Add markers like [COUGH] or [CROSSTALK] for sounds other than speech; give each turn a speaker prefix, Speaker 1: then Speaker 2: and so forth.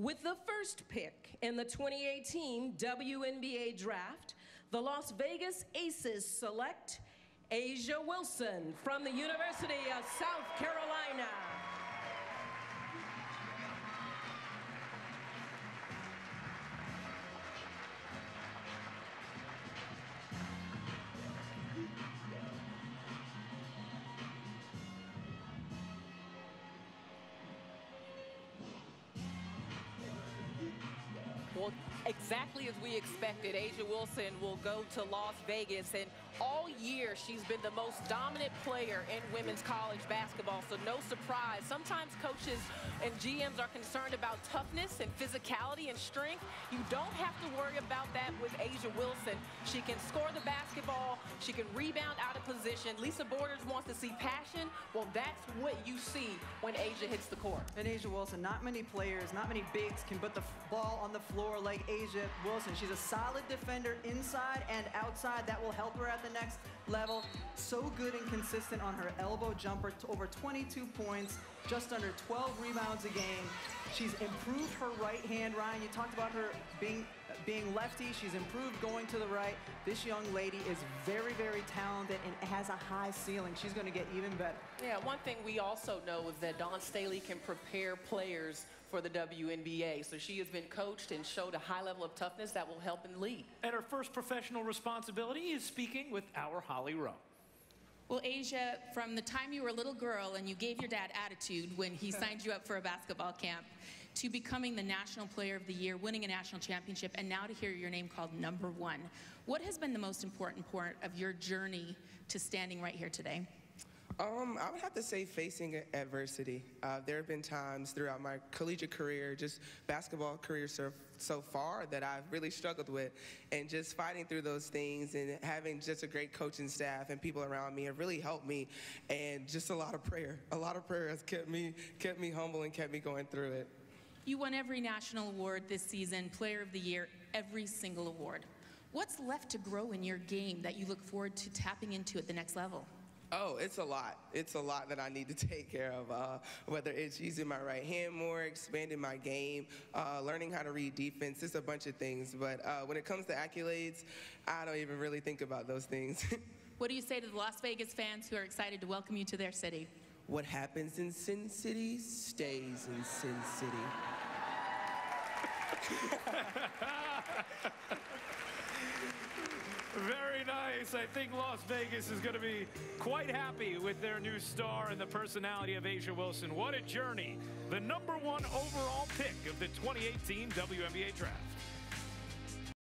Speaker 1: With the first pick in the 2018 WNBA draft, the Las Vegas Aces select A'ja Wilson from the University of South Carolina.
Speaker 2: Well, exactly as we expected, A'ja Wilson will go to Las Vegas. And all year, she's been the most dominant player in women's college basketball. So no surprise. Sometimes coaches and GMs are concerned about toughness and physicality and strength. You don't have to worry about that with A'ja Wilson. She can score the basketball. She can rebound out of position. Lisa Borders wants to see passion. Well, that's what you see when A'ja hits the court.
Speaker 3: And A'ja Wilson, not many players, not many bigs can put the ball on the floor like A'ja Wilson. She's a solid defender inside and outside. That will help her at the next level. So good and consistent on her elbow jumper, to over 22 points, just under 12 rebounds a game. She's improved her right hand, Ryan. You talked about her being, being lefty. She's improved going to the right. This young lady is very, very talented and has a high ceiling. She's going to get even better.
Speaker 2: Yeah, one thing we also know is that Dawn Staley can prepare players for the WNBA. So she has been coached and showed a high level of toughness that will help in the league.
Speaker 4: And her first professional responsibility is speaking with our Holly Rowe.
Speaker 5: Well, A'ja, from the time you were a little girl and you gave your dad attitude when he [LAUGHS] signed you up for a basketball camp, to becoming the National Player of the Year, winning a national championship, and now to hear your name called number one. What has been the most important part of your journey to standing right here today?
Speaker 6: Um, I would have to say facing adversity. Uh, there have been times throughout my collegiate career, just basketball career so, so far, that I've really struggled with. And just fighting through those things and having just a great coaching staff and people around me have really helped me. And just a lot of prayer. A lot of prayer has kept me, kept me humble and kept me going through it.
Speaker 5: You won every national award this season, Player of the Year, every single award. What's left to grow in your game that you look forward to tapping into at the next level?
Speaker 6: Oh, it's a lot. It's a lot that I need to [LAUGHS] take care of. Uh, whether it's using my right hand more, expanding my game, uh, learning how to read defense, it's a bunch of things. But uh, when it comes to accolades, I don't even really think about those things. [LAUGHS]
Speaker 5: what do you say to the Las Vegas fans who are excited to welcome you to their city?
Speaker 6: What happens in Sin City stays in Sin City. [LAUGHS]
Speaker 4: Very nice. I think Las Vegas is going to be quite happy with their new star and the personality of A'ja Wilson. What a journey. The number one overall pick of the 2018 WNBA draft.